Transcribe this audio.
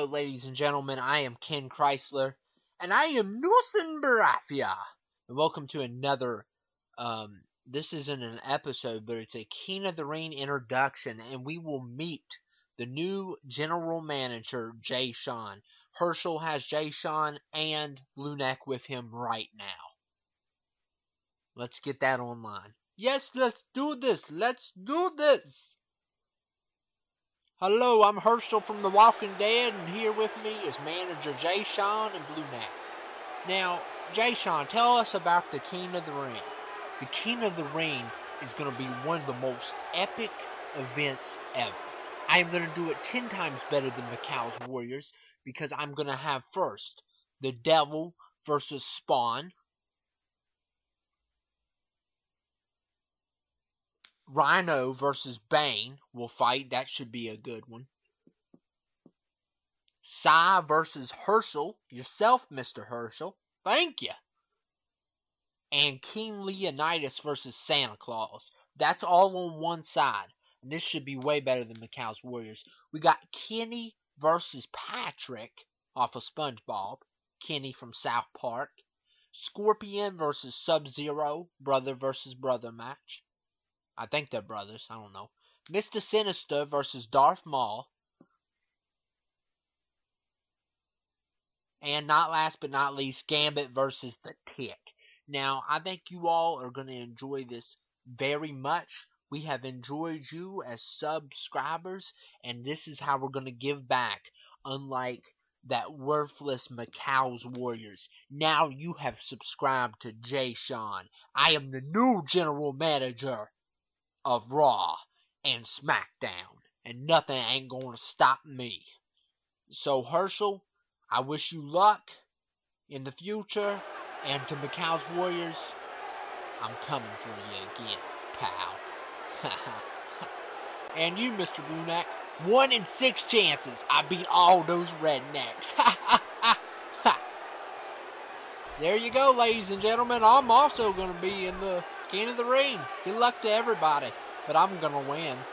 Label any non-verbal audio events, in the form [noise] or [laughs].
Hello, ladies and gentlemen. I am Ken Chrysler, and I am Nusen Barafia. And welcome to another. Um, this isn't an episode, but it's a King of the Ring introduction, and we will meet the new general manager, Jay Shaun. Herschel has Jay Shaun and Lunak with him right now. Let's get that online. Yes, let's do this. Let's do this. Hello, I'm Herschel from The Walking Dead, and here with me is manager Jay Shaun and Blueneck. Now, Jay Shaun, tell us about the King of the Ring. The King of the Ring is going to be one of the most epic events ever. I am going to do it 10 times better than Macau's Warriors because I'm going to have first the Devil versus Spawn. Rhino versus Bane will fight. That should be a good one. Psy versus Herschel. Yourself, Mr. Herschel. Thank you. And King Leonidas versus Santa Claus. That's all on one side. And this should be way better than Macau's Warriors. We got Kenny versus Patrick off of SpongeBob. Kenny from South Park. Scorpion versus Sub Zero. Brother versus brother match. I think they're brothers. I don't know. Mr. Sinister versus Darth Maul. And not last but not least, Gambit versus the Tick. Now, I think you all are going to enjoy this very much. We have enjoyed you as subscribers, and this is how we're going to give back. Unlike that worthless Macau's Warriors. Now you have subscribed to Jay Shaun. I am the new general manager of Raw and SmackDown, and nothing ain't gonna stop me. So Herschel, I wish you luck in the future, and to Macau's Warriors, I'm coming for you again, pal. [laughs] and you, Mr. Blueneck, one in six chances I beat all those rednecks. [laughs] there you go, ladies and gentlemen. I'm also going to be in the King of the Ring. Good luck to everybody, but I'm going to win.